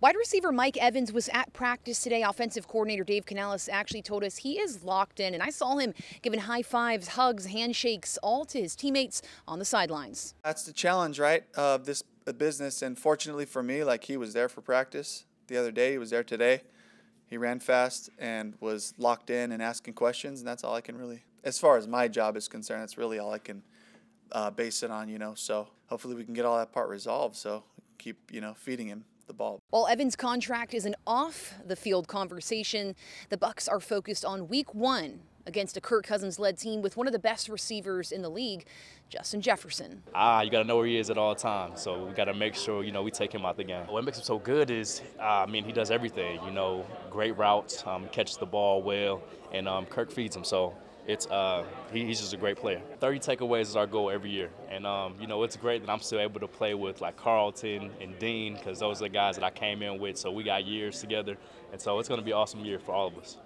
Wide receiver Mike Evans was at practice today. Offensive coordinator Dave Canales actually told us he is locked in, and I saw him giving high fives, hugs, handshakes, all to his teammates on the sidelines. That's the challenge, right, of this business. And fortunately for me, like he was there for practice the other day, he was there today. He ran fast and was locked in and asking questions, and that's all I can really, as far as my job is concerned, that's really all I can uh, base it on, you know. So hopefully we can get all that part resolved. So keep, you know, feeding him the ball. While Evans' contract is an off the field conversation, the Bucs are focused on week one against a Kirk Cousins led team with one of the best receivers in the league, Justin Jefferson. Ah, you got to know where he is at all times. So we got to make sure, you know, we take him out the game. What makes him so good is, uh, I mean, he does everything. You know, great routes, um, catches the ball well, and um, Kirk feeds him. So it's uh, he, he's just a great player. 30 takeaways is our goal every year, and um, you know it's great that I'm still able to play with like Carlton and Dean because those are the guys that I came in with. So we got years together, and so it's going to be an awesome year for all of us.